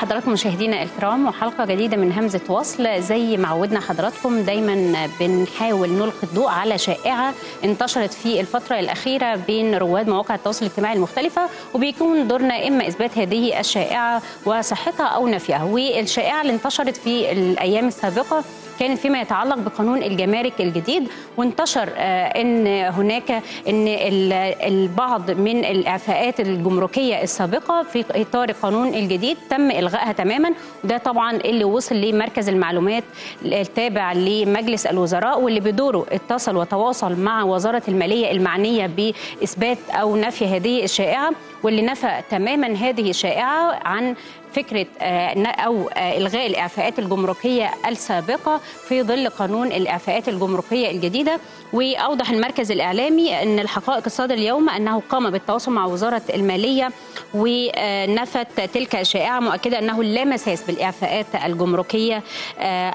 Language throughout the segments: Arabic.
حضراتكم مشاهدينا الكرام وحلقة جديدة من همزة وصل. زي ما عودنا حضراتكم دايما بنحاول نلقي الضوء على شائعة انتشرت في الفترة الأخيرة بين رواد مواقع التواصل الاجتماعي المختلفة وبيكون دورنا إما إثبات هذه الشائعة وصحتها أو نفيها. والشائعة اللي انتشرت في الأيام السابقة كانت فيما يتعلق بقانون الجمارك الجديد وانتشر إن هناك إن البعض من الإعفاءات الجمركية السابقة في إطار القانون الجديد تم إلغائها تماما. وده طبعا اللي وصل لمركز المعلومات التابع لمجلس الوزراء واللي بدوره اتصل وتواصل مع وزارة المالية المعنية بإثبات أو نفي هذه الشائعة واللي نفى تماما هذه الشائعة عن فكرة أو إلغاء الإعفاءات الجمركية السابقة في ظل قانون الإعفاءات الجمركية الجديدة. وأوضح المركز الإعلامي إن الحقائق الصادر اليوم أنه قام بالتواصل مع وزارة المالية ونفت تلك الشائعة مؤكدة أنه لا مساس بالإعفاءات الجمركية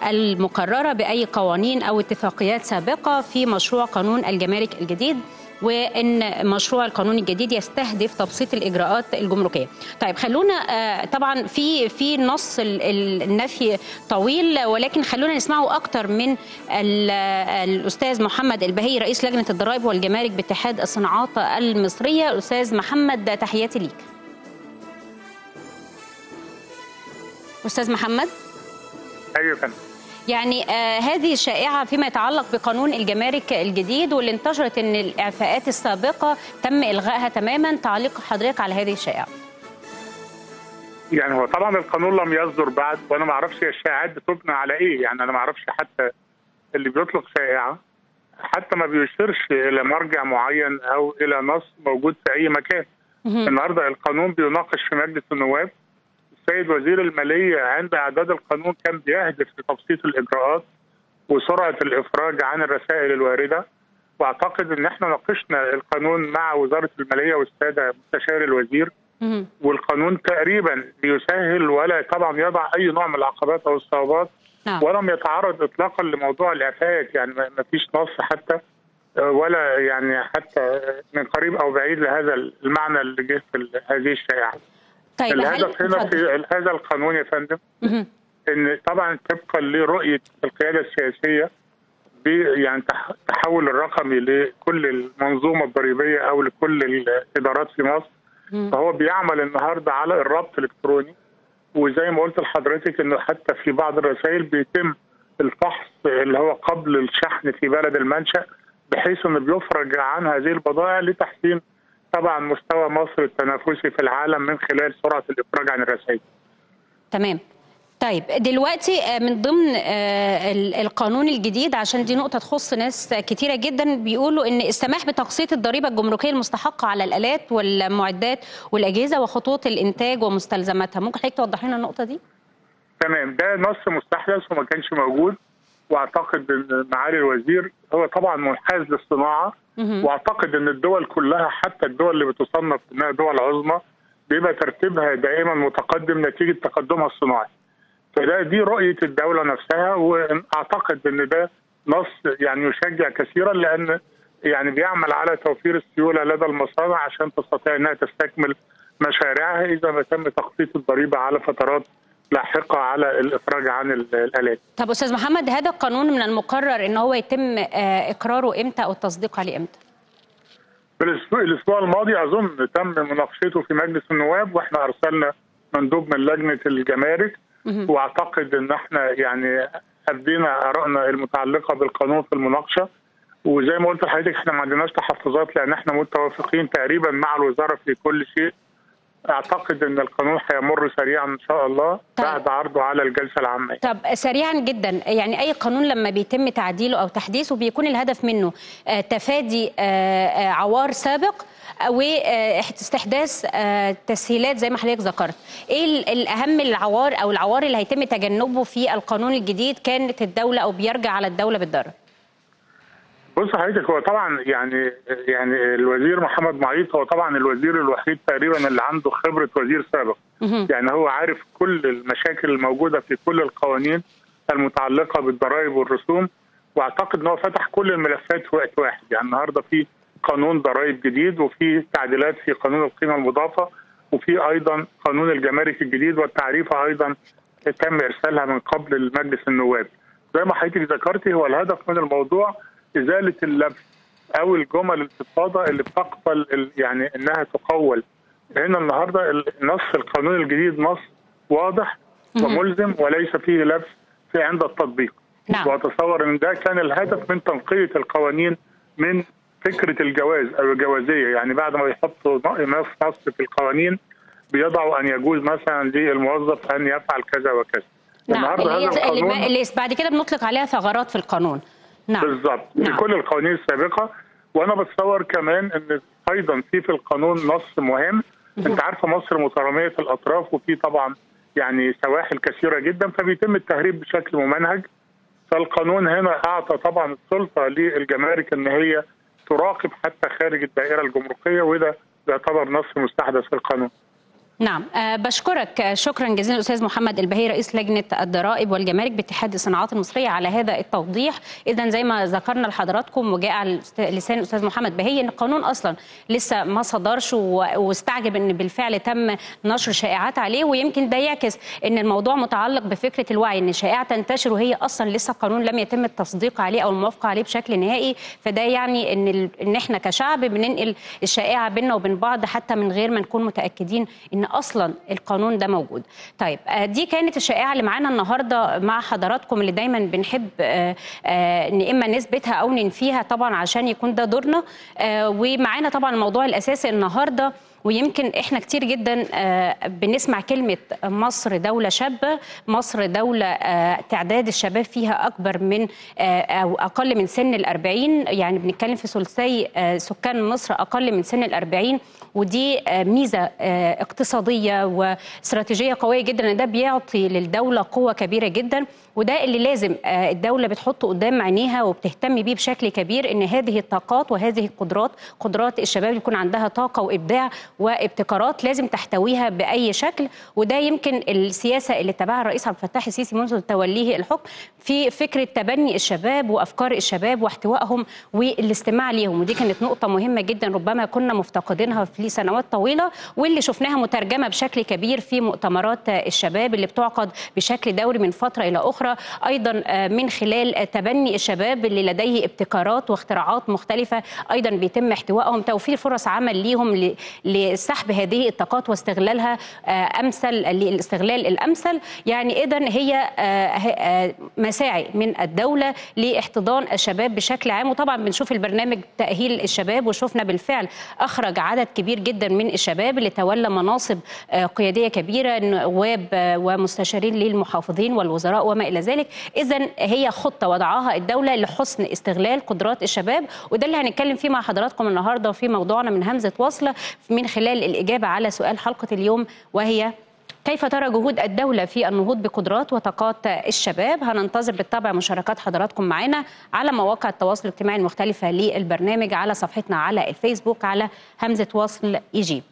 المقررة بأي قوانين أو اتفاقيات سابقة في مشروع قانون الجمارك الجديد. وإن مشروع القانون الجديد يستهدف تبسيط الإجراءات الجمركية. طيب خلونا طبعا في في نص النفي طويل ولكن خلونا نسمعه أكتر من الأستاذ محمد البهي رئيس لجنة الضرائب والجمارك باتحاد الصناعات المصرية، الاستاذ محمد تحياتي ليك. أستاذ محمد أيوه فندم يعني آه هذه الشائعة فيما يتعلق بقانون الجمارك الجديد واللي انتشرت إن الإعفاءات السابقة تم إلغائها تماما. تعليق حضرتك على هذه الشائعة. يعني هو طبعا القانون لم يصدر بعد وأنا ما أعرفش الشائعات بتبنى على إيه. يعني أنا ما أعرفش حتى اللي بيطلق شائعة حتى ما بيشيرش إلى مرجع معين أو إلى نص موجود في أي مكان. النهارده القانون بيناقش في مجلس النواب السيد وزير المالية عند إعداد القانون كان بيهدف لتبسيط الإجراءات وسرعة الإفراج عن الرسائل الواردة. وأعتقد إن إحنا ناقشنا القانون مع وزارة المالية والسادة مستشار الوزير. والقانون تقريبا بيسهل ولا طبعا يضع أي نوع من العقبات أو الصعوبات ولم يتعرض إطلاقا لموضوع الإعفاءات يعني ما فيش نص حتى ولا يعني حتى من قريب أو بعيد لهذا المعنى اللي جه في هذه الشائعة. طيب الهدف هنا في هذا القانون يا فندم إن طبعا طبقا لرؤية القيادة السياسية يعني التحول الرقمي لكل المنظومة الضريبية أو لكل الإدارات في مصر. فهو بيعمل النهارده على الربط الإلكتروني. وزي ما قلت لحضرتك إنه حتى في بعض الرسائل بيتم الفحص اللي هو قبل الشحن في بلد المنشأ بحيث إنه بيفرج عن هذه البضائع لتحسين طبعا مستوى مصر التنافسي في العالم من خلال سرعه الافراج عن الرسائل. تمام. طيب دلوقتي من ضمن القانون الجديد عشان دي نقطة تخص ناس كتيرة جدا بيقولوا إن السماح بتقسيط الضريبة الجمركية المستحقة على الآلات والمعدات والأجهزة وخطوط الإنتاج ومستلزماتها، ممكن حضرتك توضح لنا النقطة دي؟ تمام ده نص مستحدث وما كانش موجود واعتقد إن معالي الوزير هو طبعا منحاز للصناعة واعتقد إن الدول كلها حتى الدول اللي بتصنف إنها دول عظمى بيبقى ترتيبها دائما متقدم نتيجة تقدمها الصناعي. فده دي رؤية الدولة نفسها واعتقد إن ده نص يعني يشجع كثيرا لأن يعني بيعمل على توفير السيولة لدى المصانع عشان تستطيع إنها تستكمل مشاريعها إذا ما تم تخطيط الضريبة على فترات لاحقة على الإفراج عن الآلات. طب أستاذ محمد هذا القانون من المقرر إن هو يتم إقراره إمتى أو التصديق عليه إمتى؟ الأسبوع الماضي أظن تم مناقشته في مجلس النواب وإحنا أرسلنا مندوب من لجنة الجمارك وأعتقد إن إحنا يعني أدينا آرائنا المتعلقة بالقانون في المناقشة وزي ما قلت لحضرتك إحنا ما عندناش تحفظات لأن إحنا متوافقين تقريبا مع الوزارة في كل شيء أعتقد إن القانون هيمر سريعا إن شاء الله طيب. بعد عرضه على الجلسة العامة. طب سريعا جدا يعني أي قانون لما بيتم تعديله أو تحديثه بيكون الهدف منه تفادي عوار سابق واستحداث تسهيلات زي ما حضرتك ذكرت. إيه الأهم العوار أو العوار اللي هيتم تجنبه في القانون الجديد؟ كانت الدولة أو بيرجع على الدولة بالضرر بص حضرتك هو طبعا يعني يعني الوزير محمد معيط هو طبعا الوزير الوحيد تقريبا اللي عنده خبرة وزير سابق. يعني هو عارف كل المشاكل الموجودة في كل القوانين المتعلقة بالضرائب والرسوم وأعتقد إن هو فتح كل الملفات في وقت واحد. يعني النهارده في قانون ضرائب جديد وفي تعديلات في قانون القيمة المضافة وفي أيضا قانون الجمارك الجديد والتعريفه أيضا تم إرسالها من قبل لمجلس النواب. زي ما حضرتك ذكرتي هو الهدف من الموضوع ازالة اللبس أو الجمل الفضفاضه اللي بتقبل يعني انها تقول. هنا النهارده نص القانون الجديد نص واضح وملزم وليس فيه لبس في عند التطبيق. نعم. واتصور ان ده كان الهدف من تنقية القوانين من فكرة الجواز أو الجوازية يعني بعد ما يحطوا نص نص في القوانين بيضعوا ان يجوز مثلا للموظف ان يفعل كذا وكذا. نعم اللي, اللي, اللي بعد كده بنطلق عليها ثغرات في القانون. نعم. بالظبط. نعم. في كل القوانين السابقة. وأنا بتصور كمان إن أيضا في في القانون نص مهم. أنت عارفة مصر مترامية الأطراف وفي طبعا يعني سواحل كثيرة جدا فبيتم التهريب بشكل ممنهج. فالقانون هنا أعطى طبعا السلطة للجمارك إن هي تراقب حتى خارج الدائرة الجمركية وده يعتبر نص مستحدث في القانون. نعم. أه بشكرك. شكرا جزيلا الاستاذ محمد البهي رئيس لجنة الضرائب والجمارك باتحاد الصناعات المصرية على هذا التوضيح. اذا زي ما ذكرنا لحضراتكم وجاء على لسان الاستاذ محمد بهي إن القانون أصلا لسه ما صدرش واستعجب إن بالفعل تم نشر شائعات عليه. ويمكن ده يعكس إن الموضوع متعلق بفكرة الوعي إن شائعة تنتشر وهي أصلا لسه القانون لم يتم التصديق عليه أو الموافقة عليه بشكل نهائي. فده يعني إن إن إحنا كشعب بننقل الشائعة بيننا وبين بعض حتى من غير ما نكون متأكدين إن أصلا القانون ده موجود. طيب دي كانت الشائعة اللي معانا النهارده مع حضراتكم اللي دايما بنحب إن إما نثبتها أو ننفيها طبعا عشان يكون ده دورنا. ومعانا طبعا الموضوع الأساسي النهارده ويمكن إحنا كتير جدا بنسمع كلمة مصر دولة شابة مصر دولة تعداد الشباب فيها أكبر من أو أقل من سن الأربعين. يعني بنتكلم في ثلثي سكان مصر أقل من سن الأربعين. ودي ميزة اقتصادية واستراتيجيه قوية جدا. ان ده بيعطي للدولة قوة كبيرة جدا. وده اللي لازم الدولة بتحطه قدام عينيها وبتهتم بيه بشكل كبير إن هذه الطاقات وهذه القدرات قدرات الشباب يكون عندها طاقة وإبداع وابتكارات لازم تحتويها بأي شكل. وده يمكن السياسة اللي اتبعها الرئيس عبد الفتاح السيسي منذ توليه الحكم في فكره تبني الشباب وأفكار الشباب واحتوائهم والاستماع ليهم. ودي كانت نقطة مهمة جدا ربما كنا مفتقدينها في سنوات طويلة واللي شفناها مترجمة بشكل كبير في مؤتمرات الشباب اللي بتعقد بشكل دوري من فترة إلى أخرى أيضا من خلال تبني الشباب اللي لديه ابتكارات واختراعات مختلفة أيضا بيتم احتوائهم توفير فرص عمل ليهم لسحب هذه الطاقات واستغلالها أمثل للاستغلال الأمثل. يعني اذا هي مساعي من الدولة لاحتضان الشباب بشكل عام. وطبعا بنشوف البرنامج تأهيل الشباب وشفنا بالفعل أخرج عدد كبير جدا من الشباب اللي تولى مناصب قيادية كبيرة نواب ومستشارين للمحافظين والوزراء وما إلى ذلك اذا هي خطة وضعها الدولة لحسن استغلال قدرات الشباب وده اللي هنتكلم فيه مع حضراتكم النهارده في موضوعنا من همزة وصلة من خلال الإجابة على سؤال حلقة اليوم وهي كيف ترى جهود الدولة في النهوض بقدرات وطاقات الشباب؟ هننتظر بالطبع مشاركات حضراتكم معنا على مواقع التواصل الاجتماعي المختلفة للبرنامج على صفحتنا على الفيسبوك على همزة وصل إيجي.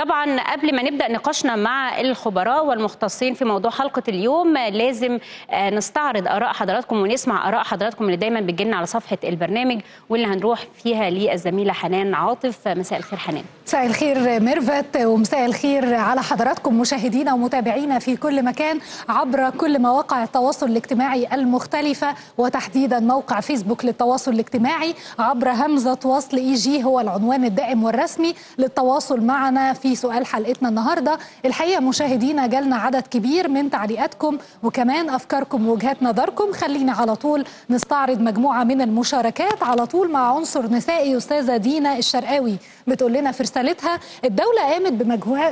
طبعا قبل ما نبدأ نقاشنا مع الخبراء والمختصين في موضوع حلقة اليوم لازم نستعرض آراء حضراتكم ونسمع آراء حضراتكم اللي دايما بتجيلنا على صفحة البرنامج واللي هنروح فيها للزميلة حنان عاطف. مساء الخير حنان. مساء الخير ميرفت ومساء الخير على حضراتكم مشاهدينا ومتابعينا في كل مكان عبر كل مواقع التواصل الاجتماعي المختلفة وتحديدا موقع فيسبوك للتواصل الاجتماعي عبر همزة وصل EG هو العنوان الدائم والرسمي للتواصل معنا في سؤال حلقتنا النهارده. الحقيقة مشاهدينا جالنا عدد كبير من تعليقاتكم وكمان أفكاركم ووجهات نظركم. خلينا على طول نستعرض مجموعة من المشاركات. على طول مع عنصر نسائي أستاذة دينا الشرقاوي بتقول لنا في رسالتها الدولة قامت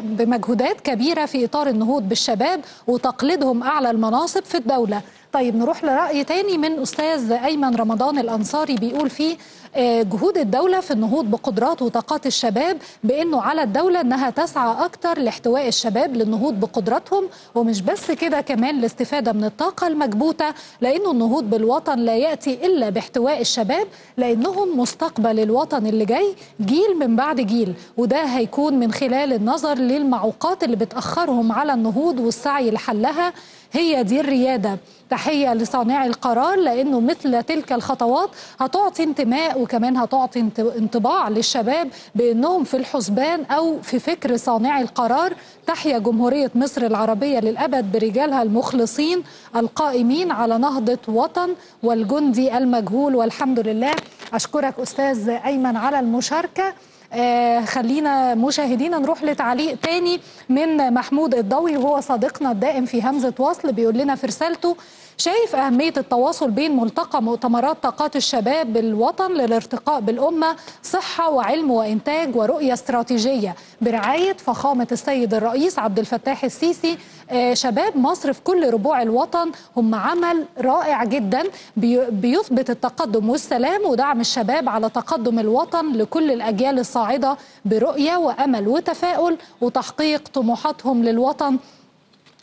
بمجهودات كبيرة في إطار النهوض بالشباب وتقليدهم أعلى المناصب في الدولة. طيب نروح لرأي تاني من أستاذ أيمن رمضان الأنصاري بيقول فيه جهود الدولة في النهوض بقدرات وطاقات الشباب بأنه على الدولة أنها تسعى أكتر لاحتواء الشباب للنهوض بقدراتهم ومش بس كده كمان الاستفادة من الطاقة المكبوتة لأنه النهوض بالوطن لا يأتي إلا باحتواء الشباب لأنهم مستقبل الوطن اللي جاي جيل من بعد جيل وده هيكون من خلال النظر للمعوقات اللي بتأخرهم على النهوض والسعي لحلها. هي دي الريادة. تحية لصانعي القرار لأنه مثل تلك الخطوات هتعطي انتماء وكمان هتعطي انطباع للشباب بأنهم في الحسبان أو في فكر صانعي القرار. تحيا جمهورية مصر العربية للأبد برجالها المخلصين القائمين على نهضة وطن والجندي المجهول. والحمد لله أشكرك أستاذ أيمن على المشاركة. آه خلينا مشاهدينا نروح لتعليق تاني من محمود الضوي وهو صديقنا الدائم في همزة وصل بيقول لنا في رسالته شايف أهمية التواصل بين ملتقى مؤتمرات طاقات الشباب بالوطن للارتقاء بالأمة صحة وعلم وإنتاج ورؤية استراتيجية؟ برعاية فخامة السيد الرئيس عبد الفتاح السيسي آه شباب مصر في كل ربوع الوطن هم عمل رائع جدا بيثبت التقدم والسلام ودعم الشباب على تقدم الوطن لكل الأجيال الصاعدة برؤية وأمل وتفاؤل وتحقيق طموحاتهم للوطن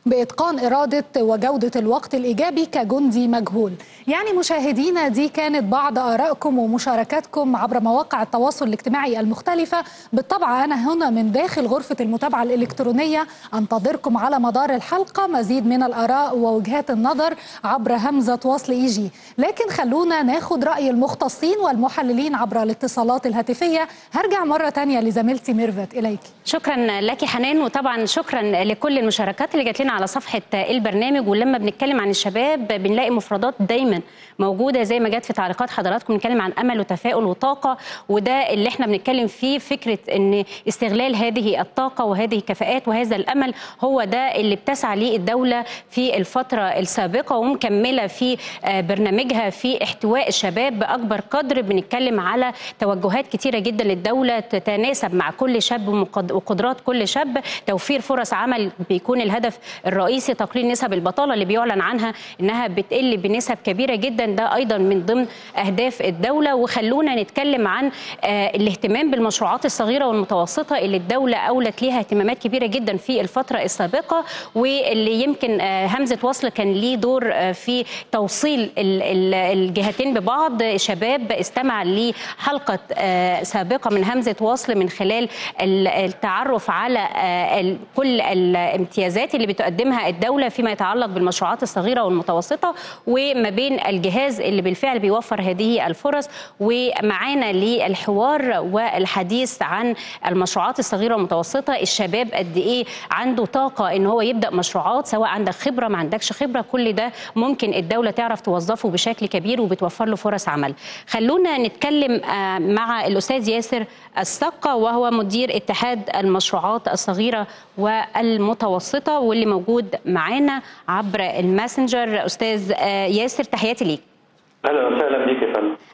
بإتقان إرادة وجودة الوقت الإيجابي كجندي مجهول. يعني مشاهدينا دي كانت بعض آرائكم ومشاركاتكم عبر مواقع التواصل الاجتماعي المختلفة. بالطبع أنا هنا من داخل غرفة المتابعة الإلكترونية. أنتظركم على مدار الحلقة مزيد من الآراء ووجهات النظر عبر همزة وصل إيجي لكن خلونا ناخد رأي المختصين والمحللين عبر الاتصالات الهاتفية. هرجع مرة تانية لزميلتي ميرفت. إليك شكرا لك حنان وطبعا شكرا لكل المشاركات اللي جات لنا على صفحة البرنامج ولما بنتكلم عن الشباب بنلاقي مفردات دايما موجودة زي ما جت في تعليقات حضراتكم. بنتكلم عن أمل وتفاؤل وطاقة وده اللي إحنا بنتكلم فيه فكرة إن استغلال هذه الطاقة وهذه الكفاءات وهذا الأمل هو ده اللي بتسعى ليه الدولة في الفترة السابقة ومكملة في برنامجها في احتواء الشباب بأكبر قدر. بنتكلم على توجهات كتيرة جدا للدولة تتناسب مع كل شاب وقدرات كل شاب. توفير فرص عمل بيكون الهدف الرئيسي تقليل نسب البطالة اللي بيعلن عنها إنها بتقل بنسب كبيرة جدا. ده أيضا من ضمن أهداف الدولة. وخلونا نتكلم عن الاهتمام بالمشروعات الصغيرة والمتوسطة اللي الدولة أولت ليها اهتمامات كبيرة جدا في الفترة السابقة واللي يمكن همزة وصل كان ليه دور في توصيل الجهتين ببعض. شباب استمع لحلقة سابقة من همزة وصل من خلال التعرف على كل الامتيازات اللي بتقدمها الدولة فيما يتعلق بالمشروعات الصغيرة والمتوسطة وما بين الجهاز اللي بالفعل بيوفر هذه الفرص ومعانا للحوار والحديث عن المشروعات الصغيرة والمتوسطة. الشباب قد إيه عنده طاقة إن هو يبدأ مشروعات سواء عندك خبرة ما عندكش خبرة. كل ده ممكن الدولة تعرف توظفه بشكل كبير وبتوفر له فرص عمل. خلونا نتكلم مع الأستاذ ياسر السقة وهو مدير اتحاد المشروعات الصغيرة والمتوسطة واللي موجود معانا عبر الماسنجر. أستاذ ياسر تحياتي ليك. أهلا وسهلا بيك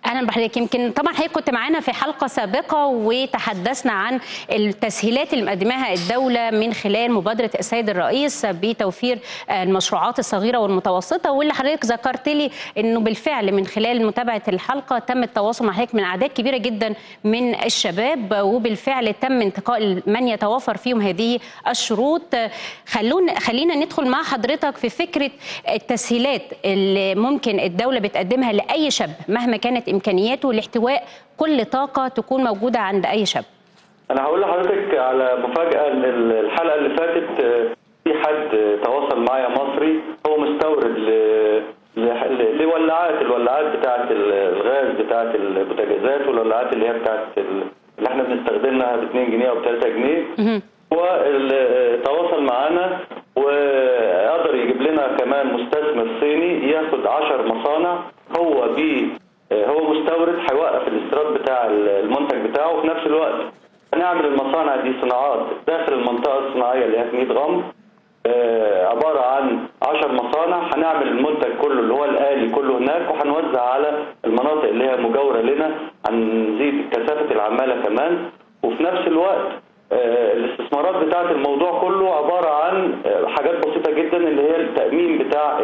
أهلا بحضرتك. يمكن طبعا حضرتك كنت معانا في حلقة سابقة وتحدثنا عن التسهيلات اللي مقدماها الدولة من خلال مبادرة السيد الرئيس بتوفير المشروعات الصغيرة والمتوسطة واللي حضرتك ذكرت لي إنه بالفعل من خلال متابعة الحلقة تم التواصل مع حضرتك من أعداد كبيرة جدا من الشباب وبالفعل تم انتقاء من يتوافر فيهم هذه الشروط. خلونا خلينا ندخل مع حضرتك في فكرة التسهيلات اللي ممكن الدولة بتقدمها لأي شاب مهما كانت إمكانياته لاحتواء كل طاقة تكون موجودة عند أي شاب. أنا هقول لحضرتك على مفاجأة إن الحلقة اللي فاتت في حد تواصل معايا مصري هو مستورد ل لولاعات الولاعات بتاعه الغاز بتاعه البوتاجازات والولاعات اللي هي بتاعه اللي إحنا بنستخدمها ب 2 جنيه أو ب 3 جنيه هو تواصل معانا وقدر يجيب لنا كمان مستثمر صيني ياخد 10 مصانع. هو بي هو مستورد هيوقف الاستيراد بتاع المنتج بتاعه. وفي نفس الوقت هنعمل المصانع دي صناعات داخل المنطقة الصناعية اللي هي في 100 غمر عبارة عن 10 مصانع. هنعمل المنتج كله اللي هو الآلي كله هناك وهنوزع على المناطق اللي هي مجاورة لنا. هنزيد كثافة العمالة كمان. وفي نفس الوقت الاستثمارات بتاعة الموضوع كله عبارة عن حاجات بسيطة جدا اللي هي التأمين بتاع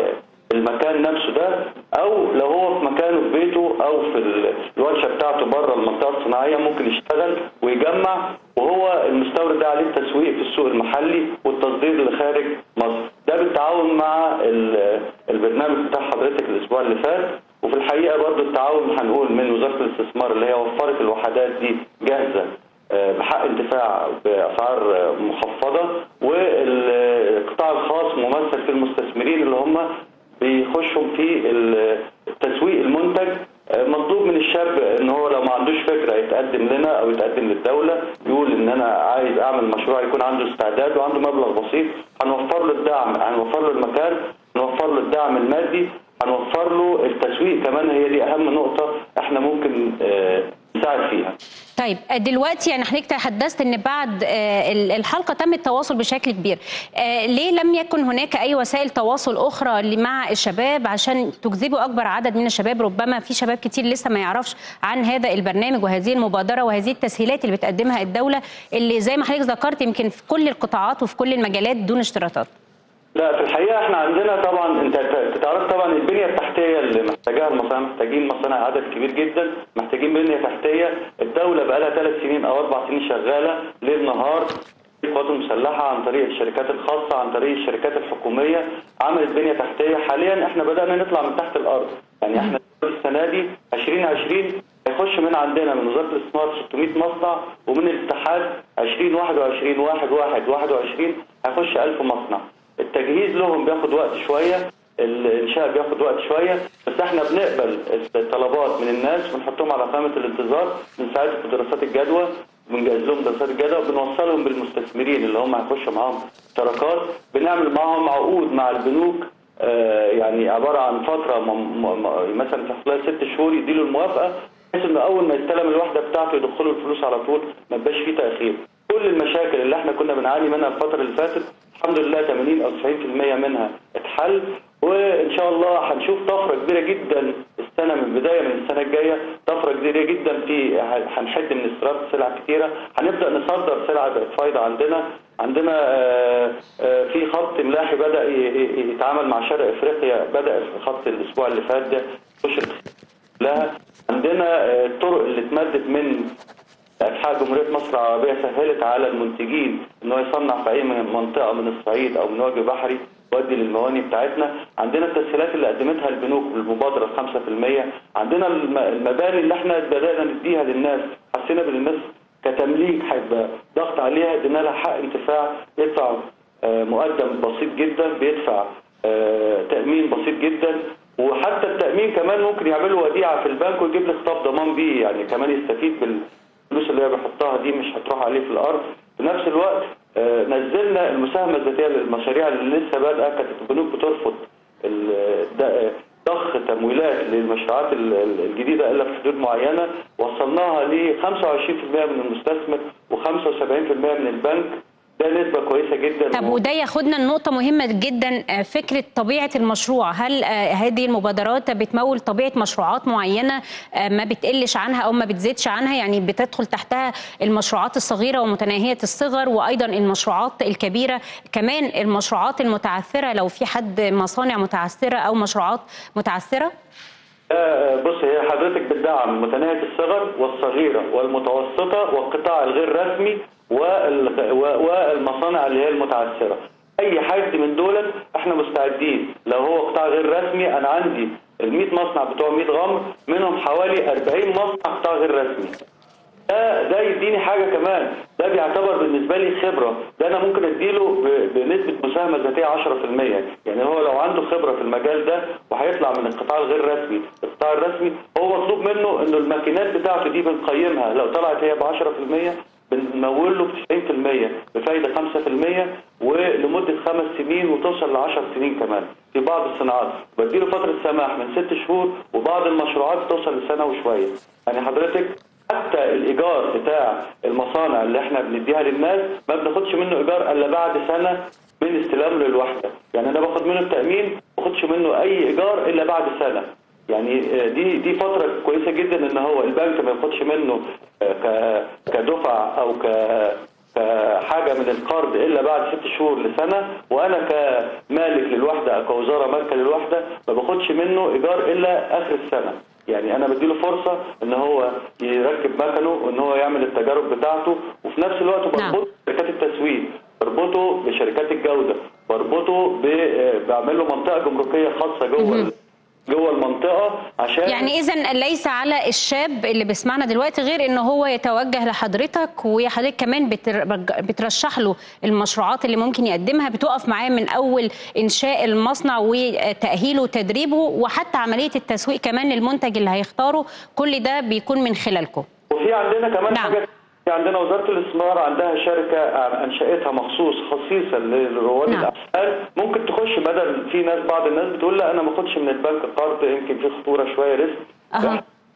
المكان نفسه ده أو لو هو في مكانه في بيته أو في الورشة بتاعته بره المنطقة الصناعية ممكن يشتغل ويجمع وهو المستورد ده عليه التسويق في السوق المحلي والتصدير لخارج مصر. ده بالتعاون مع البرنامج بتاع حضرتك الأسبوع اللي فات. وفي الحقيقة برضه التعاون هنقول من وزارة الاستثمار اللي هي وفرت الوحدات دي جاهزة بحق انتفاع بأسعار مخفضة والقطاع الخاص ممثل في المستثمرين اللي هم بيخشوا في تسويق المنتج. مطلوب من الشاب إن هو لو ما عندوش فكرة يتقدم لنا أو يتقدم للدولة يقول إن أنا عايز أعمل مشروع يكون عنده استعداد وعنده مبلغ بسيط. هنوفر له الدعم هنوفر له المكان هنوفر له الدعم المادي هنوفر له التسويق كمان. هي دي أهم نقطة إحنا ممكن آه، نساعد فيها. طيب دلوقتي يعني حضرتك تحدثت إن بعد آه، الحلقة تم التواصل بشكل كبير. آه، ليه لم يكن هناك أي وسائل تواصل أخرى مع الشباب عشان تجذبوا أكبر عدد من الشباب؟ ربما في شباب كتير لسه ما يعرفش عن هذا البرنامج وهذه المبادرة وهذه التسهيلات اللي بتقدمها الدولة اللي زي ما حضرتك ذكرت يمكن في كل القطاعات وفي كل المجالات دون اشتراطات. لا في الحقيقة إحنا عندنا طبعا أنت تعرف طبعا محتاجاها المصانع محتاجين مصانع عدد كبير جدا محتاجين بنية تحتية. الدولة بقى لها ثلاث سنين أو أربع سنين شغالة ليل نهار. القوات المسلحه عن طريق الشركات الخاصة عن طريق الشركات الحكومية عملت بنية تحتية. حاليا إحنا بدأنا نطلع من تحت الأرض. يعني إحنا السنة دي 2020 هيخش من عندنا من وزارة الاستثمار 600 مصنع ومن الاتحاد 2021 1 1 21 هيخش 1000 مصنع. التجهيز لهم بياخد وقت شوية. الانشاء بياخد وقت شوية بس إحنا بنقبل الطلبات من الناس بنحطهم على قائمه الانتظار بنساعدهم في دراسات الجدوى بنجهز لهم دراسات الجدوى وبنوصلهم بالمستثمرين اللي هم هيخشوا معاهم شراكات بنعمل معاهم عقود مع البنوك آه يعني عبارة عن فترة مثلا في خلال ست شهور يديله الموافقة بحيث إنه أول ما يستلم الوحدة بتاعته يدخلوا الفلوس على طول ما يبقاش فيه تأخير. كل المشاكل اللي إحنا كنا بنعاني منها الفترة اللي فاتت الحمد لله 80 أو 90% منها اتحل. وإن شاء الله هنشوف طفرة كبيرة جدا السنة من البدايه من السنة الجاية. طفرة كبيرة جدا في هنحد من استيراد سلع كثيره هنبدأ نصدر سلع بقت فايضه عندنا عندنا في خط ملاحي بدأ يتعامل مع شرق إفريقيا. بدأ في خط الأسبوع اللي فات ده. لها. عندنا الطرق اللي اتمدت من انحاء جمهورية مصر العربية سهلت على المنتجين إن هو يصنع في أي منطقة من الصعيد أو من وجه بحري. يودي للمواني بتاعتنا. عندنا التسهيلات اللي قدمتها البنوك بالمبادرة 5% عندنا المباني اللي إحنا بدأنا نديها للناس. حسينا بالناس كتمليك هيبقى ضغط عليها ادينا لها حق انتفاع. يدفع مقدم بسيط جدا بيدفع تأمين بسيط جدا. وحتى التأمين كمان ممكن يعملوا وديعة في البنك ويجيب لي خطاب ضمان بيه. يعني كمان يستفيد بال الفلوس اللي هي بيحطها دي مش هتروح عليه في الأرض. في نفس الوقت نزلنا المساهمة الذاتية للمشاريع اللي لسه بادئة كانت البنوك بترفض ضخ تمويلات للمشروعات الجديدة إلا في حدود معينة. وصلناها ل 25% من المستثمر و75% من البنك. ده نسبة كويسة جدا طب وده ياخدنا لنقطة مهمة جدا فكرة طبيعة المشروع. هل هذه المبادرات بتمول طبيعة مشروعات معينة ما بتقلش عنها أو ما بتزيدش عنها؟ يعني بتدخل تحتها المشروعات الصغيرة ومتناهية الصغر وأيضا المشروعات الكبيرة. كمان المشروعات المتعثرة لو في حد مصانع متعثرة أو مشروعات متعثرة؟ بص هي حضرتك بتدعم متناهية الصغر والصغيرة والمتوسطة والقطاع الغير رسمي والمصانع اللي هي المتعثرة. أي حد من دول إحنا مستعدين. لو هو قطاع غير رسمي أنا عندي ال 100 مصنع بتوع 100 غمر منهم حوالي 40 مصنع قطاع غير رسمي. ده ده يديني حاجة كمان. ده بيعتبر بالنسبة لي خبرة. ده أنا ممكن أديله بنسبة مساهمة ذاتية 10% يعني هو لو عنده خبرة في المجال ده وهيطلع من القطاع الغير رسمي. القطاع الرسمي هو مطلوب منه إنه الماكينات بتاعته دي بنقيمها. لو طلعت هي ب 10% بنمول له ب 90% بفايدة 5% ولمدة خمس سنين وتوصل ل 10 سنين كمان في بعض الصناعات. بديله فترة سماح من ست شهور وبعض المشروعات توصل لسنة وشوية. يعني حضرتك حتى الإيجار بتاع المصانع اللي إحنا بنديها للناس ما بناخدش منه إيجار إلا بعد سنة من استلامه للوحدة. يعني أنا باخد منه التأمين ما باخدش منه أي إيجار إلا بعد سنة. يعني دي دي فترة كويسة جدا إن هو البنك ما ياخدش منه كدفع أو كحاجة من القرض إلا بعد ست شهور لسنة. وأنا كمالك للوحدة أو كوزارة مالكة للوحدة ما باخدش منه إيجار إلا آخر السنة. يعني أنا بديله فرصة إن هو يركب مكنه وإن هو يعمل التجارب بتاعته. وفي نفس الوقت بربطه بشركات التسويق بربطه بشركات الجودة بربطه بعمل له منطقة جمركية خاصة جوه جوه المنطقة عشان يعني إذا ليس على الشاب اللي بيسمعنا دلوقتي غير ان هو يتوجه لحضرتك وحضرتك كمان بتر- بترشح له المشروعات اللي ممكن يقدمها بتقف معاه من أول إنشاء المصنع وتأهيله وتدريبه وحتى عملية التسويق كمان للمنتج اللي هيختاره كل ده بيكون من خلالكم وفي عندنا كمان نعم. حاجة عندنا وزارة الاستثمار عندها شركة أنشأتها مخصوص خصيصا لرواد نعم. الاعمال ممكن تخش بدل في ناس بعض الناس بتقول لا أنا ما اخدش من البنك قرض يمكن في خطورة شوية ريسك.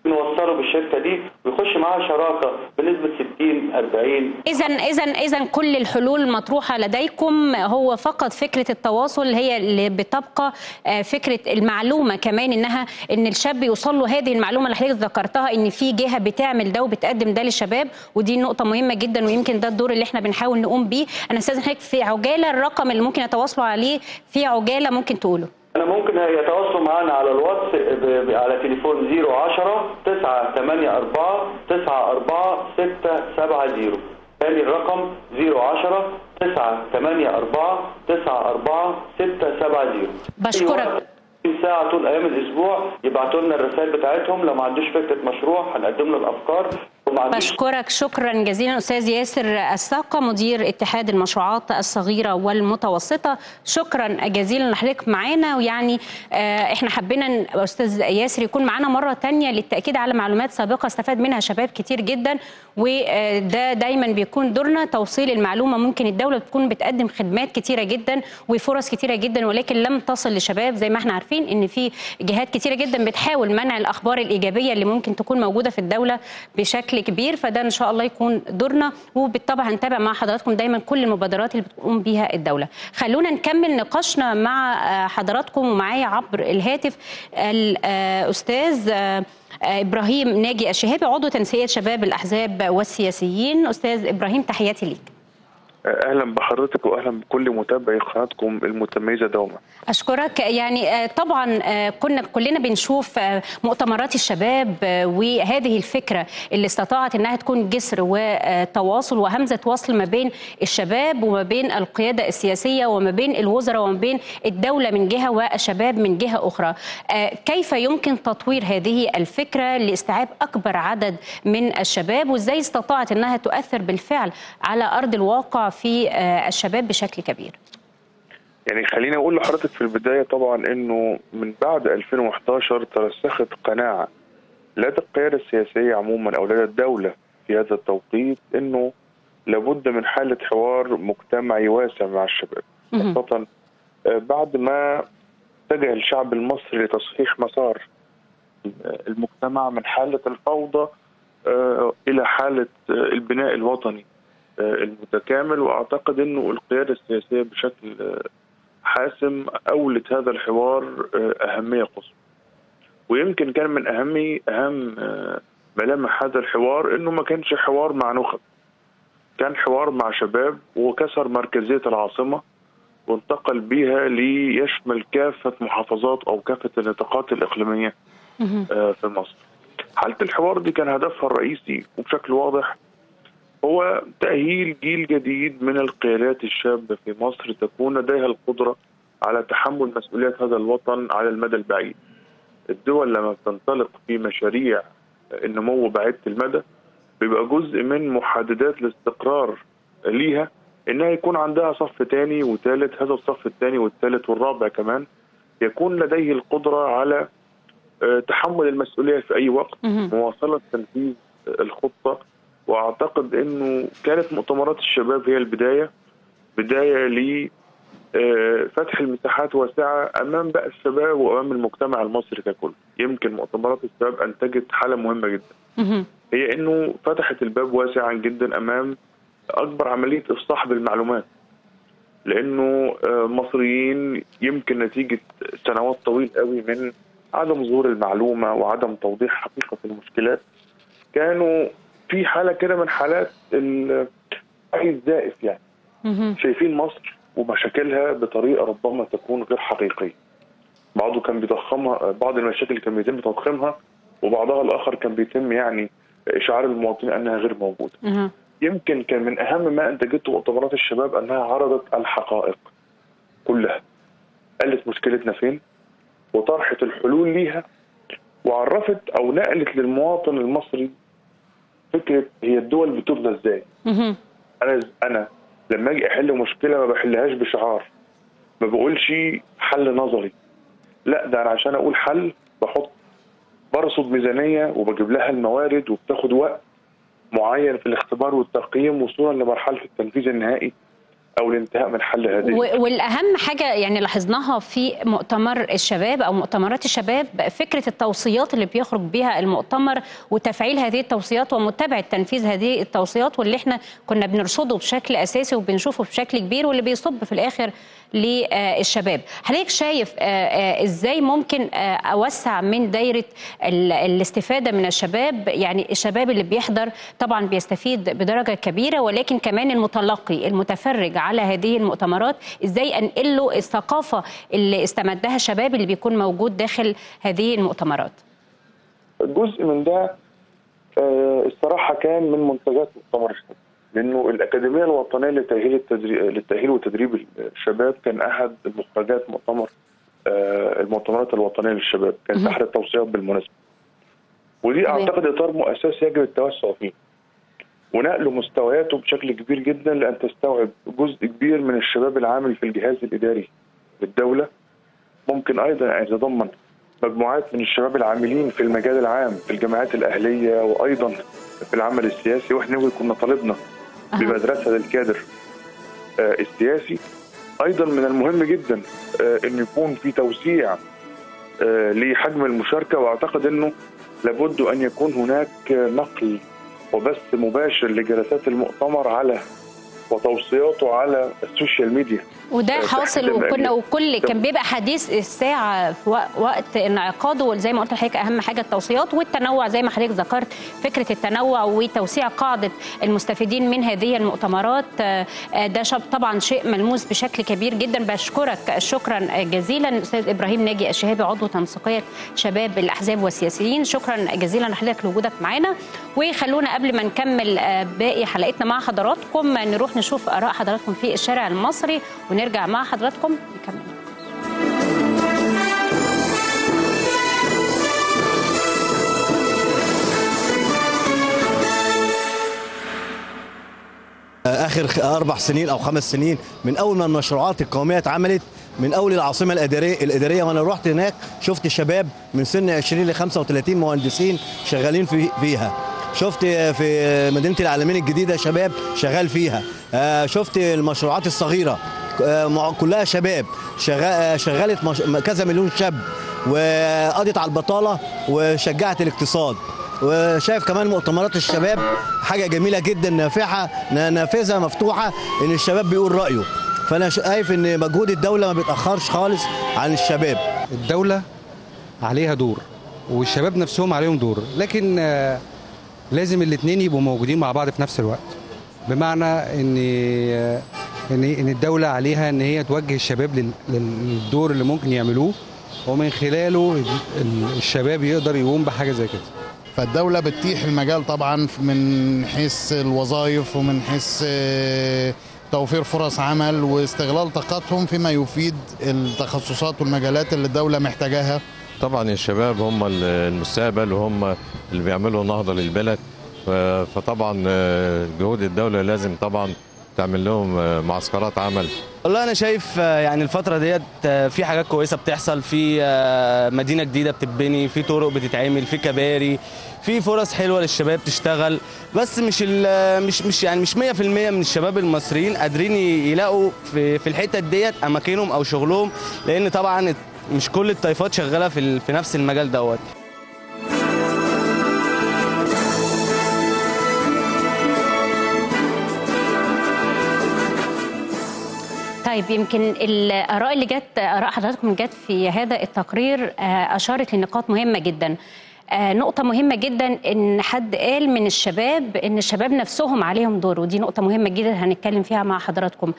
أها. نوصله بالشركة دي ويخش معاها شراكة بنسبة 60 40 اذا اذا اذا كل الحلول المطروحه لديكم. هو فقط فكرة التواصل هي اللي بتبقى آه، فكرة المعلومة كمان إنها إن الشاب يوصل له هذه المعلومة اللي حضرتك ذكرتها إن في جهة بتعمل ده وبتقدم ده للشباب. ودي نقطة مهمة جدا ويمكن ده الدور اللي إحنا بنحاول نقوم بيه. أنا استاذن حضرتك في عجالة الرقم اللي ممكن يتواصلوا عليه في عجالة ممكن تقوله. أنا ممكن يتواصلوا معانا على الواتس على تليفون 010 984 94 670 ثاني الرقم 010 984 94 670 بشكرك. في ساعة طول أيام الأسبوع يبعتوا لنا الرسائل بتاعتهم. لو ما عندوش فكرة مشروع هنقدم له الأفكار. بشكرك. شكرا جزيلا. أستاذ ياسر الساقه مدير اتحاد المشروعات الصغيرة والمتوسطة. شكرا جزيلا لحضرتك معانا. ويعني آه، إحنا حبينا أستاذ ياسر يكون معانا مرة تانية للتأكيد على معلومات سابقة. استفاد منها شباب كتير جدا. وده دايما بيكون دورنا. توصيل المعلومة ممكن الدولة بتكون بتقدم خدمات كتيرة جدا وفرص كتيرة جدا. ولكن لم تصل للشباب زي ما إحنا عارفين إن في جهات كتيرة جدا بتحاول منع الأخبار الإيجابية اللي ممكن تكون موجودة في الدولة بشكل كبير فده إن شاء الله يكون دورنا. وبالطبع هنتابع مع حضراتكم دايما كل المبادرات اللي بتقوم بيها الدولة. خلونا نكمل نقاشنا مع آه، حضراتكم ومعايا عبر الهاتف الاستاذ آه، آه، إبراهيم ناجي الشهابي عضو تنسيق شباب الأحزاب والسياسيين. أستاذ إبراهيم تحياتي ليك. أهلا بحضرتك واهلا بكل متابعي قناتكم المتميزة دوما. أشكرك. يعني آه، طبعا آه، كنا كلنا بنشوف آه، مؤتمرات الشباب وهذه الفكرة اللي استطاعت أنها تكون جسر وتواصل وهمزة وصل ما بين الشباب وما بين القيادة السياسية وما بين الوزراء وما بين الدولة من جهة والشباب من جهة أخرى. آه، كيف يمكن تطوير هذه الفكرة لاستيعاب أكبر عدد من الشباب وإزاي استطاعت أنها تؤثر بالفعل على أرض الواقع في آه، الشباب بشكل كبير. يعني خليني أقول لحضرتك في البداية طبعا إنه من بعد 2011 ترسخت قناعة لدى القيادة السياسية عموما أو لدى الدولة في هذا التوقيت إنه لابد من حالة حوار مجتمعي واسع مع الشباب. خاصة آه، بعد ما اتجه الشعب المصري لتصحيح مسار المجتمع من حالة الفوضى آه، إلى حالة آه، البناء الوطني. آه، المتكامل وأعتقد إنه القيادة السياسية بشكل حاسم أولت هذا الحوار أهمية قصوى ويمكن كان من أهم أهم ملامح هذا الحوار إنه ما كانش حوار مع نخب كان حوار مع شباب وكسر مركزية العاصمة وانتقل بها ليشمل كافة محافظات أو كافة النطاقات الإقليمية. آه، في مصر. حالة الحوار دي كان هدفها الرئيسي وبشكل واضح هو تأهيل جيل جديد من القيادات الشابة في مصر تكون لديها القدرة على تحمل مسؤوليات هذا الوطن على المدى البعيد. الدول لما بتنطلق في مشاريع النمو بعيده المدى بيبقى جزء من محددات الاستقرار ليها إنها يكون عندها صف تاني وثالث هذا الصف الثاني والثالث والرابع كمان يكون لديه القدرة على آه، تحمل المسؤولية في أي وقت مهم. مواصلة تنفيذ الخطة واعتقد انه كانت مؤتمرات الشباب هي البداية بداية ل آه، فتح المساحات واسعة أمام بقى الشباب وأمام المجتمع المصري ككل. يمكن مؤتمرات الشباب أنتجت حالة مهمة جدا. هي إنه فتحت الباب واسعا جدا أمام أكبر عملية إفصاح بالمعلومات. لأنه آه، مصريين يمكن نتيجة سنوات طويله قوي من عدم ظهور المعلومة وعدم توضيح حقيقة المشكلات. كانوا في حالة كده من حالات ال- الوعي الزائف يعني. شايفين مصر ومشاكلها بطريقة ربما تكون غير حقيقية. بعضه كان بيضخمها بعض المشاكل كان بيتم تضخيمها وبعضها الآخر كان بيتم يعني إشعار المواطنين أنها غير موجودة. يمكن كان من أهم ما انتجته مؤتمرات الشباب أنها عرضت الحقائق كلها. قالت مشكلتنا فين؟ وطرحت الحلول ليها وعرفت أو نقلت للمواطن المصري فكرة هي الدول بتبنى إزاي. أنا أنا لما أجي أحل مشكلة ما بحلهاش بشعار. ما بقولش حل نظري. لا ده أنا عشان أقول حل بحط برصد ميزانية وبجيب لها الموارد وبتاخد وقت معين في الاختبار والتقييم وصولا لمرحلة التنفيذ النهائي. أو الانتهاء من حل هذه. والأهم حاجة يعني لاحظناها في مؤتمر الشباب أو مؤتمرات الشباب فكرة التوصيات اللي بيخرج بيها المؤتمر وتفعيل هذه التوصيات ومتابعة تنفيذ هذه التوصيات واللي إحنا كنا بنرصده بشكل أساسي وبنشوفه بشكل كبير واللي بيصب في الآخر للشباب. حضرتك شايف آه، آه، إزاي ممكن آه، أوسع من دايرة ال- الاستفادة من الشباب؟ يعني الشباب اللي بيحضر طبعا بيستفيد بدرجة كبيرة ولكن كمان المتلقي المتفرج على هذه المؤتمرات إزاي انقل له الثقافة اللي استمدها الشباب اللي بيكون موجود داخل هذه المؤتمرات؟ جزء من ده الصراحة كان من منتجات مؤتمر الشباب. لأنه الأكاديمية الوطنية لتأهيل التدريب للتأهيل وتدريب الشباب كان أحد مخرجات مؤتمر آه، المؤتمرات الوطنية للشباب كان. احد التوصيات بالمناسبة ودي. أعتقد إطار مؤسسي يجب التوسع فيه ونقل مستوياته بشكل كبير جدا لأن تستوعب جزء كبير من الشباب العامل في الجهاز الإداري للدولة ممكن أيضا ان يتضمن مجموعات من الشباب العاملين في المجال العام في الجامعات الأهلية وأيضا في العمل السياسي وإحنا كنا طالبنا. بمدرسة للكادر آه، السياسي. أيضا من المهم جدا آه، إن يكون في توسيع آه، لحجم المشاركة وأعتقد إنه لابد أن يكون هناك نقل وبث مباشر لجلسات المؤتمر على وتوصياته على السوشيال ميديا. وده آه، حاصل وكنا. وكل كان بيبقى حديث الساعة في وق- وقت انعقاده وزي ما قلت لحضرتك أهم حاجة التوصيات والتنوع زي ما حضرتك ذكرت فكرة التنوع وتوسيع قاعدة المستفيدين من هذه المؤتمرات. آه، آه، ده طبعا شيء ملموس بشكل كبير جدا. بشكرك شكرا جزيلا أستاذ إبراهيم ناجي الشهابي عضو تنسيقية شباب الأحزاب والسياسيين. شكرا جزيلا لحضرتك لوجودك معانا. وخلونا قبل ما نكمل باقي حلقتنا مع حضراتكم نروح نشوف آراء حضراتكم في الشارع المصري ونرجع مع حضراتكم نكمل. آخر أربع سنين أو خمس سنين من أول ما المشروعات القومية اتعملت من أول العاصمة الاداريه الإدارية وأنا رحت هناك شفت شباب من سن 20 ل 35 مهندسين شغالين في فيها. شفت في مدينة العالمين الجديدة شباب شغال فيها. آه، شفت المشروعات الصغيرة. آه، كلها شباب. آه، شغلت مش- كذا مليون شاب. وقضت على البطالة وشجعت الاقتصاد. وشايف كمان مؤتمرات الشباب حاجة جميلة جدا نافعة نا- نافذة مفتوحة إن الشباب بيقول رأيه. فأنا شايف إن مجهود الدولة ما بيتأخرش خالص عن الشباب. الدولة عليها دور والشباب نفسهم عليهم دور. لكن آه، لازم الاثنين يبقوا موجودين مع بعض في نفس الوقت. بمعنى إن إن إن الدولة عليها إن هي توجه الشباب لل- للدور اللي ممكن يعملوه ومن خلاله ال- الشباب يقدر يقوم بحاجة زي كده. فالدولة بتتيح المجال طبعا من حيث الوظائف ومن حيث آه، توفير فرص عمل واستغلال طاقتهم فيما يفيد التخصصات والمجالات اللي الدولة محتاجاها. طبعا الشباب هم المستقبل وهم اللي بيعملوا نهضة للبلد. فطبعا آه، جهود الدولة لازم طبعا تعمل لهم آه، معسكرات عمل. والله أنا شايف آه، يعني الفترة ديت في حاجات كويسة بتحصل. في مدينة جديدة بتتبني في طرق بتتعمل في كباري في فرص حلوة للشباب تشتغل. بس مش مش مش يعني مش 100% من الشباب المصريين قادرين يلاقوا في في الحتت ديت أماكنهم أو شغلهم. لأن طبعا مش كل الطائفات شغالة في في نفس المجال دوت طيب يمكن الآراء اللي جت آراء حضراتكم جت في هذا التقرير آه، أشارت لنقاط مهمة جدا آه، نقطة مهمة جدا إن حد قال من الشباب إن الشباب نفسهم عليهم دور ودي نقطة مهمة جدا هنتكلم فيها مع حضراتكم.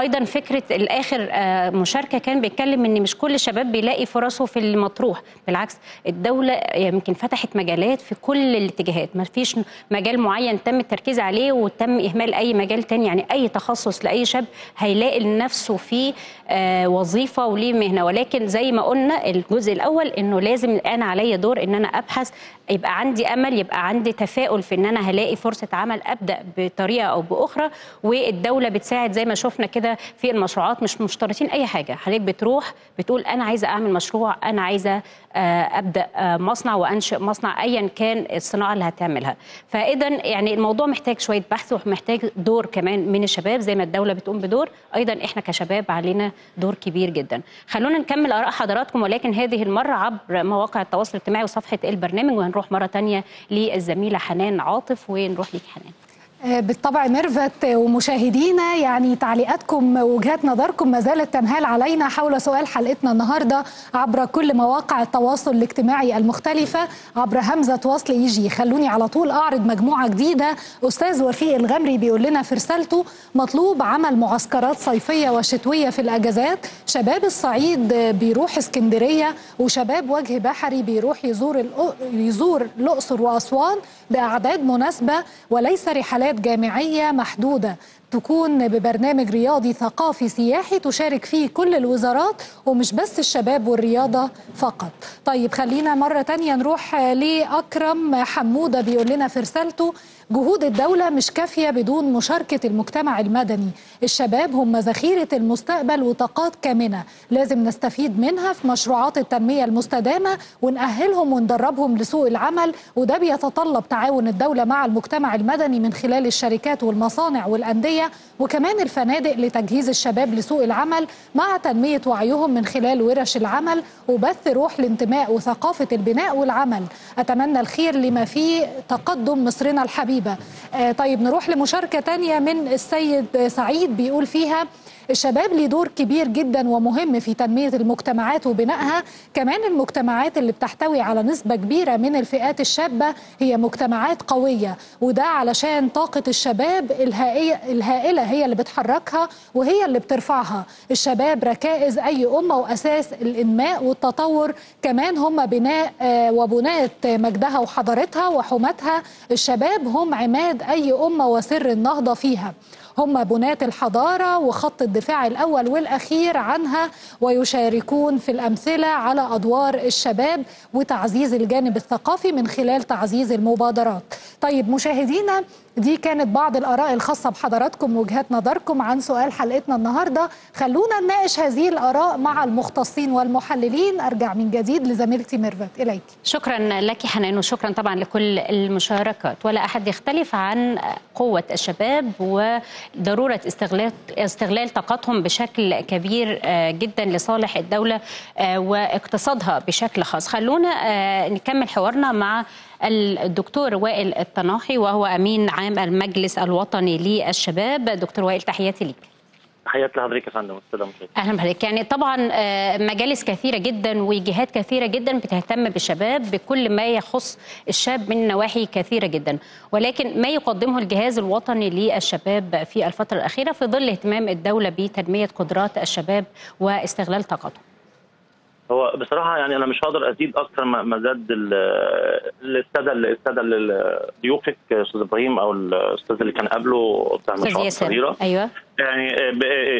أيضا فكرة الآخر آه، مشاركة كان بيتكلم إن مش كل الشباب بيلاقي فرصه في المطروح. بالعكس الدولة يمكن فتحت مجالات في كل الاتجاهات. ما فيش مجال معين تم التركيز عليه وتم إهمال أي مجال تاني. يعني أي تخصص لأي شاب هيلاقي لنفسه فيه آه، وظيفة وليه مهنة. ولكن زي ما قلنا الجزء الأول إنه لازم أنا عليا دور إن أنا أبحث يبقى عندي أمل يبقى عندي تفاؤل في إن أنا هلاقي فرصة عمل أبدأ بطريقة أو بأخرى. والدولة بتساعد زي ما شفنا كده في المشروعات مش مشترطين أي حاجة. حضرتك بتروح بتقول أنا عايزة أعمل مشروع أنا عايزة آه، أبدأ آه، مصنع وأنشئ مصنع ايا كان الصناعة اللي هتعملها. فاذا يعني الموضوع محتاج شوية بحث ومحتاج دور كمان من الشباب زي ما الدولة بتقوم بدور. أيضا إحنا كشباب علينا دور كبير جدا. خلونا نكمل آراء حضراتكم ولكن هذه المرة عبر مواقع التواصل الاجتماعي وصفحة البرنامج وهنروح مرة تانية للزميلة حنان عاطف ونروح ليك حنان. بالطبع ميرفت ومشاهدينا يعني تعليقاتكم ووجهات نظركم ما زالت تنهال علينا حول سؤال حلقتنا النهارده عبر كل مواقع التواصل الاجتماعي المختلفة. عبر همزة وصل يجي. خلوني على طول أعرض مجموعة جديدة. أستاذ وفيق الغمري بيقول لنا في رسالته مطلوب عمل معسكرات صيفية وشتوية في الأجازات. شباب الصعيد بيروح اسكندرية وشباب وجه بحري بيروح يزور يزور الأقصر وأسوان بأعداد مناسبة وليس رحلات جامعية محدودة تكون ببرنامج رياضي ثقافي سياحي تشارك فيه كل الوزارات ومش بس الشباب والرياضة فقط. طيب خلينا مرة تانية نروح لأكرم حمودة بيقول لنا في رسالته جهود الدولة مش كافية بدون مشاركة المجتمع المدني. الشباب هم ذخيرة المستقبل وطاقات كامنة. لازم نستفيد منها في مشروعات التنمية المستدامة ونأهلهم وندربهم لسوق العمل وده بيتطلب تعاون الدولة مع المجتمع المدني من خلال الشركات والمصانع والأندية وكمان الفنادق لتجهيز الشباب لسوق العمل مع تنمية وعيهم من خلال ورش العمل وبث روح الانتماء وثقافة البناء والعمل. أتمنى الخير لما فيه تقدم مصرنا الحبيبة. آه طيب نروح لمشاركة تانية من السيد سعيد بيقول فيها الشباب ليه دور كبير جدا ومهم في تنمية المجتمعات وبنائها. كمان المجتمعات اللي بتحتوي على نسبة كبيرة من الفئات الشابة هي مجتمعات قوية وده علشان طاقة الشباب الهائلة هي اللي بتحركها وهي اللي بترفعها. الشباب ركائز أي أمة وأساس الإنماء والتطور. كمان هم بناء آه، وبناة مجدها وحضارتها وحماتها. الشباب هم عماد أي أمة وسر النهضة فيها. هم بناة الحضارة وخط الدفاع الأول والأخير عنها ويشاركون في الأمثلة على أدوار الشباب وتعزيز الجانب الثقافي من خلال تعزيز المبادرات. طيب مشاهدينا دي كانت بعض الآراء الخاصة بحضراتكم وجهات نظركم عن سؤال حلقتنا النهاردة. خلونا نناقش هذه الآراء مع المختصين والمحللين. أرجع من جديد لزميلتي ميرفت. إليك. شكرا لك حنان وشكرا طبعا لكل المشاركات. ولا أحد يختلف عن قوة الشباب وضرورة استغلال استغلال طاقتهم بشكل كبير آه، جدا لصالح الدولة آه، واقتصادها بشكل خاص. خلونا آه، نكمل حوارنا مع الدكتور وائل الطناحي وهو أمين عام المجلس الوطني للشباب. دكتور وائل تحياتي ليك. تحياتي لحضرتك يا فندم. أستاذ مشاهد أهلا بحضرتك يعني طبعا آه، مجالس كثيرة جدا وجهات كثيرة جدا بتهتم بالشباب بكل ما يخص الشاب من نواحي كثيرة جدا. ولكن ما يقدمه الجهاز الوطني للشباب في الفترة الأخيرة في ظل اهتمام الدولة بتنمية قدرات الشباب واستغلال طاقتهم؟ هو بصراحة يعني أنا مش هقدر أزيد أكثر ما زاد ال- الساده الساده ال- ضيوفك أستاذ إبراهيم أو الأستاذ اللي كان قبله بتاع ياسر. الصغيره أيوه. يعني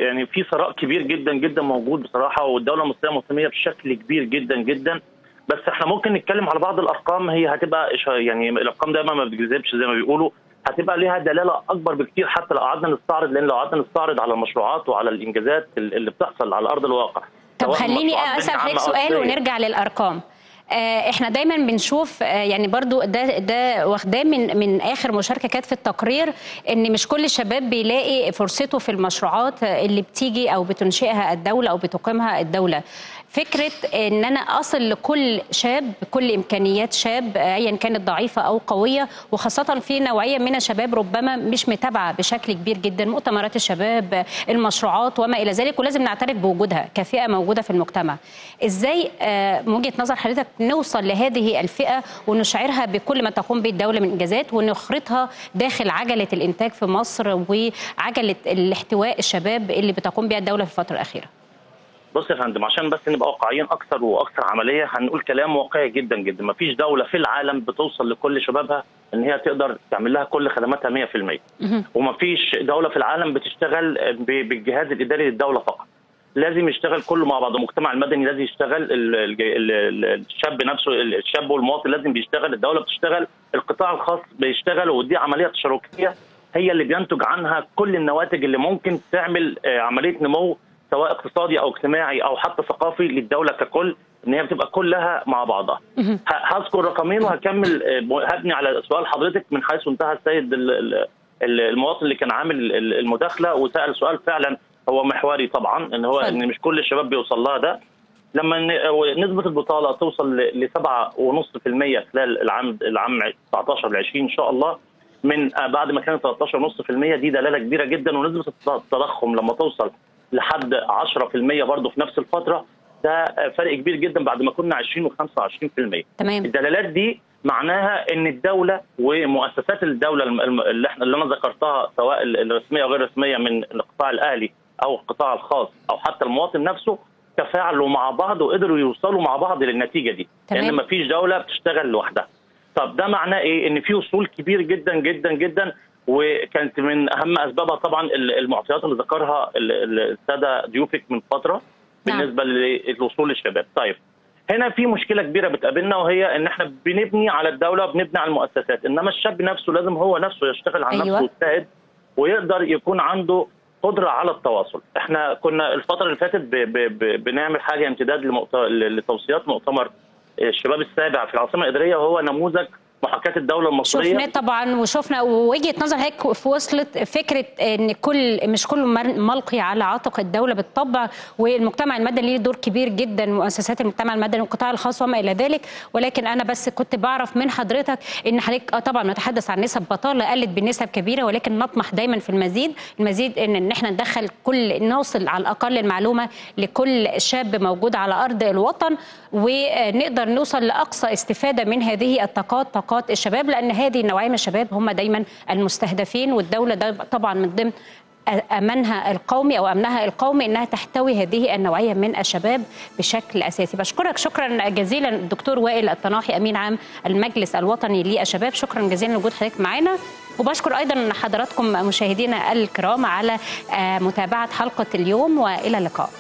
يعني في ثراء كبير جدا جدا موجود بصراحة والدولة المصرية مهتميه بشكل كبير جدا جدا. بس إحنا ممكن نتكلم على بعض الأرقام هي هتبقى يعني الأرقام دايما ما بتجذبش زي ما بيقولوا. هتبقى ليها دلالة أكبر بكتير حتى لو قعدنا نستعرض لأن لو قعدنا نستعرض على المشروعات وعلى الإنجازات اللي بتحصل على أرض الواقع. طب خليني مشروعات أسأل بنية حضرتك عامة أو سؤال. ونرجع للأرقام إحنا دايما بنشوف آه، يعني برضو ده ده واخداه من من آخر مشاركة كانت في التقرير إن مش كل الشباب بيلاقي فرصته في المشروعات آه، اللي بتيجي أو بتنشئها الدولة أو بتقيمها الدولة. فكرة إن أنا أصل لكل شاب بكل إمكانيات شاب آه، ايا كانت ضعيفة أو قوية وخاصة في نوعية من الشباب ربما مش متابعة بشكل كبير جدا مؤتمرات الشباب آه، المشروعات وما إلى ذلك ولازم نعترف بوجودها كفئة موجودة في المجتمع. إزاي آه، من وجهة نظر حضرتك نوصل لهذه الفئة ونشعرها بكل ما تقوم به الدولة من إنجازات ونخرطها داخل عجلة الإنتاج في مصر وعجلة الاحتواء الشباب اللي بتقوم بها الدولة في الفترة الأخيرة. بص يا فندم عشان بس نبقى واقعيين أكثر وأكثر عملية هنقول كلام واقعي جدا جدا. مفيش دولة في العالم بتوصل لكل شبابها إن هي تقدر تعمل لها كل خدماتها 100% ومفيش دولة في العالم بتشتغل بالجهاز الإداري للدولة فقط. لازم يشتغل كله مع بعض المجتمع المدني لازم يشتغل ال- ال- ال- ال- الشاب نفسه الشاب والمواطن لازم بيشتغل الدولة بتشتغل القطاع الخاص بيشتغل ودي عملية تشاركية هي اللي بينتج عنها كل النواتج اللي ممكن تعمل آه، عملية نمو سواء اقتصادي أو اجتماعي أو حتى ثقافي للدولة ككل إن هي بتبقى كلها مع بعضها. هذكر رقمين وهكمل آه، هبني على سؤال حضرتك من حيث انتهى السيد ال- ال- ال- المواطن اللي كان عامل ال- المداخلة وسأل سؤال فعلا هو محوري طبعا إن هو إن مش كل الشباب بيوصل لها ده. لما نسبة البطالة توصل ل 7.5% خلال العام العام 19 ل 20 إن شاء الله من آه، بعد ما كانت 13.5% دي دلالة كبيرة جدا ونسبة التضخم لما توصل لحد 10% برضه في نفس الفترة ده فرق كبير جدا بعد ما كنا 20 و25% تمام. الدلالات دي معناها إن الدولة ومؤسسات الدولة اللي إحنا اللي أنا ذكرتها سواء ال- الرسمية أو غير الرسمية من القطاع الأهلي أو القطاع الخاص أو حتى المواطن نفسه تفاعلوا مع بعض وقدروا يوصلوا مع بعض للنتيجة دي تمام. لأن مفيش دولة بتشتغل لوحدها طب ده معناه إيه إن في وصول كبير جدا جدا جدا وكانت من أهم أسبابها طبعا ال- المعطيات اللي ذكرها ال- ال- السادة ضيوفك من فترة نعم. بالنسبة للوصول للشباب طيب هنا في مشكلة كبيرة بتقابلنا وهي إن إحنا بنبني على الدولة وبنبني على المؤسسات إنما الشاب نفسه لازم هو نفسه يشتغل على أيوة. نفسه ويجتهد ويقدر يكون عنده قدره على التواصل. إحنا كنا الفترة اللي فاتت بنعمل حاجة امتداد لمؤت- لتوصيات مؤتمر الشباب السابع في العاصمة الاداريه وهو نموذج محاكاة الدولة المصرية. شفناه طبعا وشفنا ووجهة نظر هيك وصلت فكرة إن كل مش كل ملقي على عاتق الدولة بالطبع والمجتمع المدني ليه دور كبير جدا مؤسسات المجتمع المدني والقطاع الخاص وما إلى ذلك. ولكن أنا بس كنت بعرف من حضرتك إن حضرتك آه طبعا نتحدث عن نسب بطالة قلت بنسب كبيرة ولكن نطمح دايما في المزيد. المزيد إن إن إحنا ندخل كل نوصل على الأقل المعلومة لكل شاب موجود على أرض الوطن ونقدر نوصل لأقصى استفادة من هذه الطاقات طاقات الشباب لأن هذه النوعية من الشباب هم دايما المستهدفين والدولة ده طبعا من ضمن أمنها القومي أو أمنها القومي إنها تحتوي هذه النوعية من الشباب بشكل أساسي. بشكرك شكرا جزيلا الدكتور وائل الطناحي أمين عام المجلس الوطني للشباب. شكرا جزيلا لوجود حضرتك معنا. وبشكر أيضا حضراتكم مشاهدينا الكرام على آه، متابعة حلقة اليوم وإلى اللقاء.